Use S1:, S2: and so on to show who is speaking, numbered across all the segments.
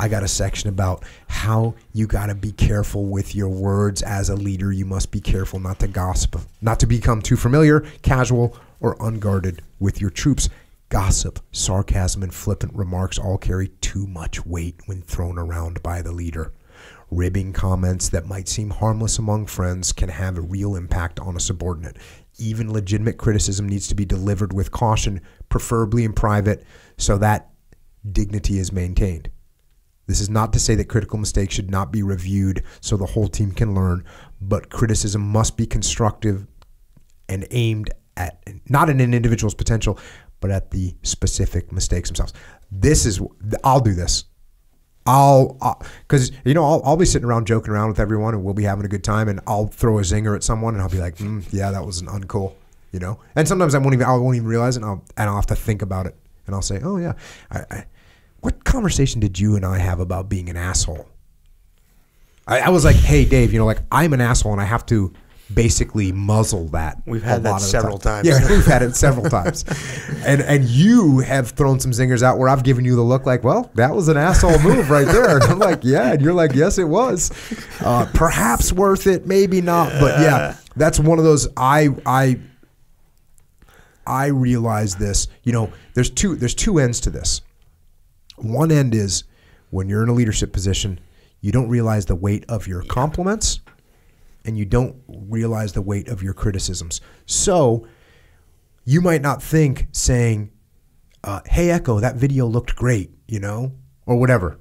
S1: I got a section about how you got to be careful with your words as a leader. You must be careful not to gossip, not to become too familiar, casual, or unguarded with your troops. Gossip, sarcasm, and flippant remarks all carry too much weight when thrown around by the leader. Ribbing comments that might seem harmless among friends can have a real impact on a subordinate. Even legitimate criticism needs to be delivered with caution, preferably in private, so that dignity is maintained. This is not to say that critical mistakes should not be reviewed so the whole team can learn, but criticism must be constructive and aimed at not at an individual's potential, but at the specific mistakes themselves. This is I'll do this. I'll because you know I'll, I'll be sitting around joking around with everyone and we'll be having a good time and I'll throw a zinger at someone and I'll be like, mm, yeah, that was an uncool, you know. And sometimes I won't even I won't even realize it and I'll and I'll have to think about it and I'll say, oh yeah, I, I, what conversation did you and I have about being an asshole? I, I was like, hey Dave, you know, like I'm an asshole and I have to basically muzzle that.
S2: We've had that several time. times.
S1: Yeah, we've had it several times. And and you have thrown some zingers out where I've given you the look like, well, that was an asshole move right there. And I'm like, yeah, and you're like, yes, it was. Uh, perhaps worth it, maybe not, but yeah, that's one of those. I I I realize this. You know, there's two there's two ends to this. One end is when you're in a leadership position, you don't realize the weight of your compliments and you don't realize the weight of your criticisms. So you might not think saying, uh, "Hey Echo, that video looked great," you know, or whatever.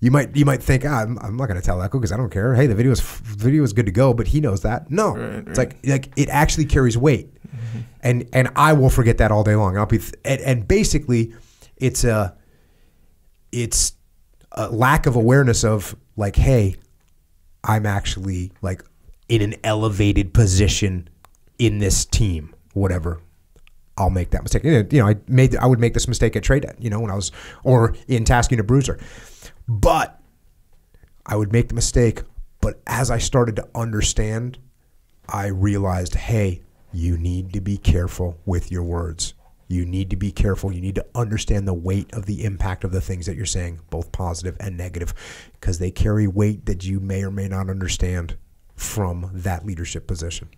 S1: You might you might think, ah, I'm, I'm not going to tell Echo because I don't care. Hey, the video is video is good to go, but he knows that. No, right, right. it's like like it actually carries weight, mm-hmm. and and I will forget that all day long. I'll be and, and basically, it's a it's a lack of awareness of like, hey, I'm actually like in an elevated position in this team, whatever. I'll make that mistake. You know, I made I would make this mistake at trade you know, when I was or in Task Unit Bruiser. But I would make the mistake, but as I started to understand, I realized, hey, you need to be careful with your words. You need to be careful. You need to understand the weight of the impact of the things that you're saying, both positive and negative, because they carry weight that you may or may not understand from that leadership position.